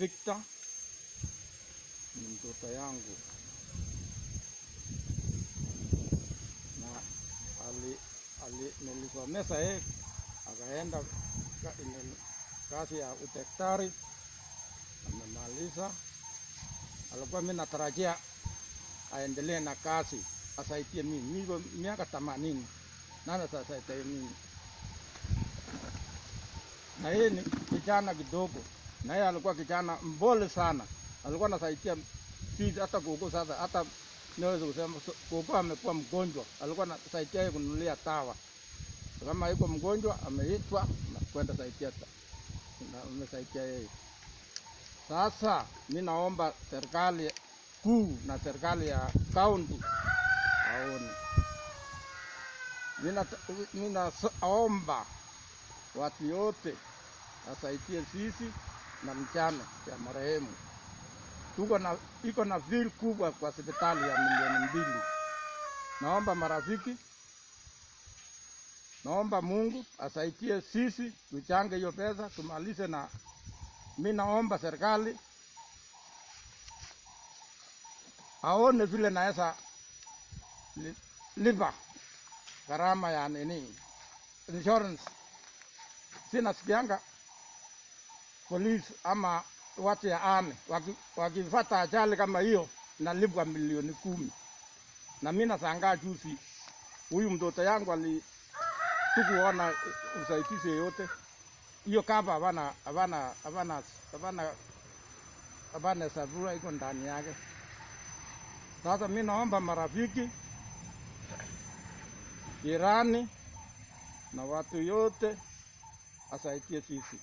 Victor ni mtoto yangu na ali, ali, nilisomesa yeye akaenda ka, kazi ya udaktari amemaliza. Alikuwa mimi natarajia aendelee na kazi asaidie mimi, niko miaka themanini nani atasaidia mimi? Na yeye ni kijana kidogo, na yeye alikuwa kijana mbole sana, alikuwa anasaidia sisi hata kuku. Sasa hata niweza kusema kuku amekuwa mgonjwa, alikuwa anasaidia yeye kununulia dawa. Kama yuko mgonjwa ameitwa na kwenda saidia umesaidia yeye. Sasa mi naomba serikali kuu na serikali ya kaunti aone. Mi naomba watu yote asaidie sisi na mchane ya marehemu. Tuko na iko na bill kubwa kwa hospitali ya milioni mbili. Naomba marafiki, naomba Mungu asaidie sisi tuchange hiyo pesa tumalize, na mi naomba serikali aone vile naweza li- lipa gharama ya nini insurance. Sinasikianga polisi ama watu ya ame waki- wakipata ajali kama hiyo nalipwa milioni kumi, na mimi nasangaa juzi, huyu mtoto yangu ali tukuona usaidizi yoyote hiyo kava havana havana havana havana havana sabura iko ndani yake. Sasa mimi naomba marafiki, jirani na watu yote asaidie sisi.